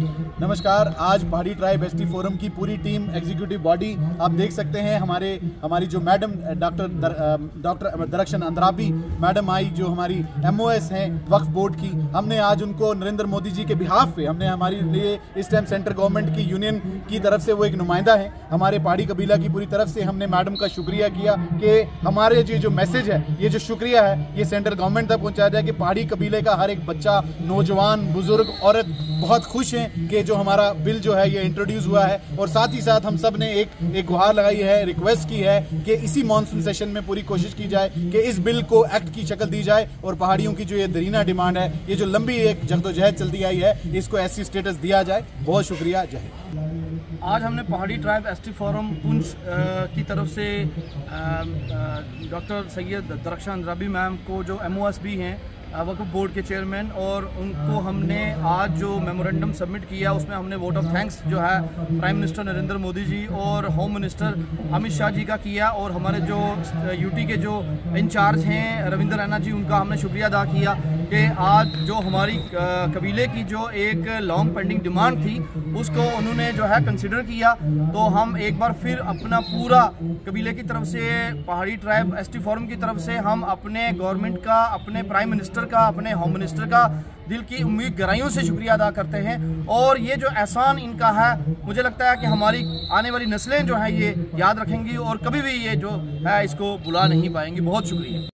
नमस्कार, आज पहाड़ी ट्राइब एस फोरम की पूरी टीम एग्जीक्यूटिव बॉडी आप देख सकते हैं हमारे, हमारी जो madam doctor doctor Darakhshan Andrabi madam आई, जो हमारी एमओएस हैं, वक्फ बोर्ड की, हमने आज उनको नरेंद्र मोदी जी के बिहाफ पे, हमने हमारे लिए इस टाइम सेंट्रल गवर्नमेंट की यूनियन की तरफ़ से वो एक नुमाइंदा है। हमारे पहाड़ी कबीला की पूरी तरफ़ से हमने मैडम का शुक्रिया किया कि हमारे जो जो मैसेज है, ये जो शुक्रिया है, ये सेंट्रल गवर्नमेंट तक पहुँचाया जाए कि पहाड़ी कबीले का हर एक बच्चा, नौजवान, बुज़ुर्ग, औरत बहुत खुश हैं। कि जो हमारा बिल जो है ये इंट्रोड्यूस हुआ है और साथ ही साथ हम सबने एक एक गुहार लगाई है रिक्वेस्ट की है कि इसी मानसून सेशन में पूरी कोशिश की जाए कि इस बिल को एक्ट की शक्ल दी जाए और पहाड़ियों की जो ये दरीना डिमांड है, ये जो लंबी एक जद्दोजहद चलती आई है, इसको ऐसी स्टेटस दिया जाए। बहुत शुक्रिया, जय आज हमने पहाड़ी ट्राइब एसटी फोरम पुंछ की तरफ़ से डॉक्टर सैयद दरक्षा रबी मैम को जो एम हैं वक्फ बोर्ड के चेयरमैन और उनको हमने आज जो मेमोरेंडम सबमिट किया, उसमें हमने वोट ऑफ़ थैंक्स जो है प्राइम मिनिस्टर नरेंद्र मोदी जी और होम मिनिस्टर अमित शाह जी का किया और हमारे जो यूटी के जो इंचार्ज हैं, रविंद्र रैना जी, उनका हमने शुक्रिया अदा किया। कि आज जो हमारी कबीले की जो एक लॉन्ग पेंडिंग डिमांड थी, उसको उन्होंने जो है कंसिडर किया। तो हम एक बार फिर अपना पूरा कबीले की तरफ़ से, पहाड़ी ट्राइब एसटी फोरम की तरफ़ से हम अपने गवर्नमेंट का, अपने प्राइम मिनिस्टर का, अपने होम मिनिस्टर का दिल की उम्मीद गहराइयों से शुक्रिया अदा करते हैं। और ये जो एहसान इनका है, मुझे लगता है कि हमारी आने वाली नस्लें जो हैं, ये याद रखेंगी और कभी भी ये जो है, इसको बुला नहीं पाएँगी। बहुत शुक्रिया।